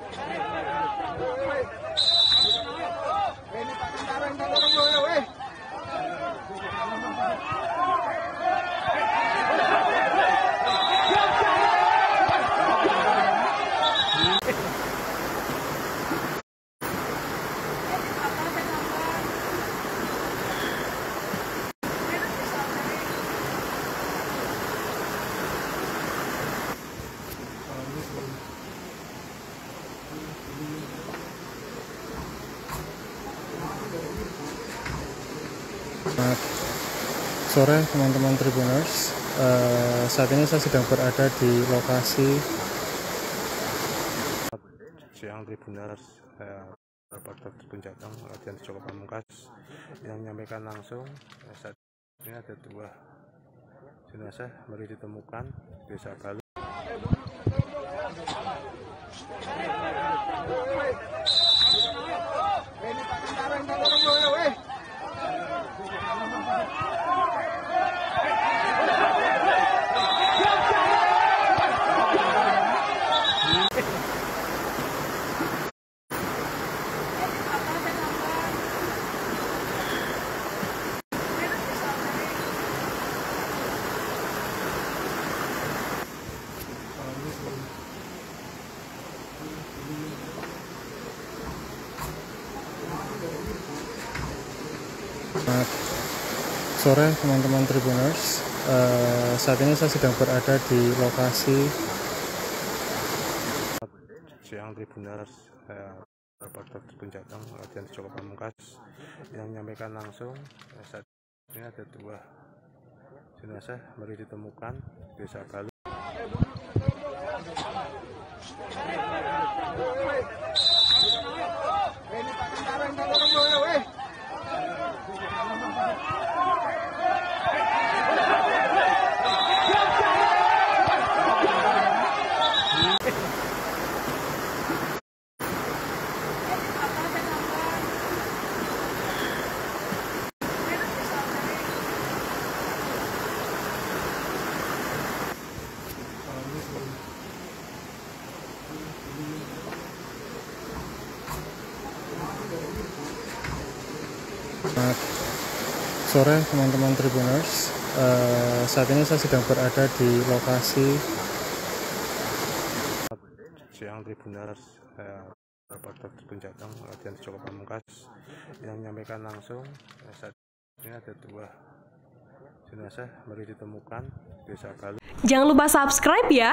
Yeah. Selamat sore teman-teman Tribuners. Eh, saat ini saya sedang berada di lokasi siang Tribuners. Reporter Tribun Jateng latihan Joko Pamungkas yang menyampaikan langsung eh, saat ini ada dua jenazah baru ditemukan di desa Galuh. Sore teman-teman Tribuners. Eh, saat ini saya sedang berada di lokasi siang Tribuners. Reporter Tribun Jateng latihan Joko Pamungkas yang menyampaikan langsung eh, saat ini ada dua jenazah baru ditemukan di desa Galuh. Selamat sore teman-teman Tribuners. Eh, saat ini saya sedang berada di lokasi siang Tribuners. Saya reporter Tribun Jateng latihan Joko Pamungkas yang menyampaikan langsung eh, saat ini ada dua jenazah baru ditemukan di desa Galuh. Jangan lupa subscribe ya.